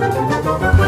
Música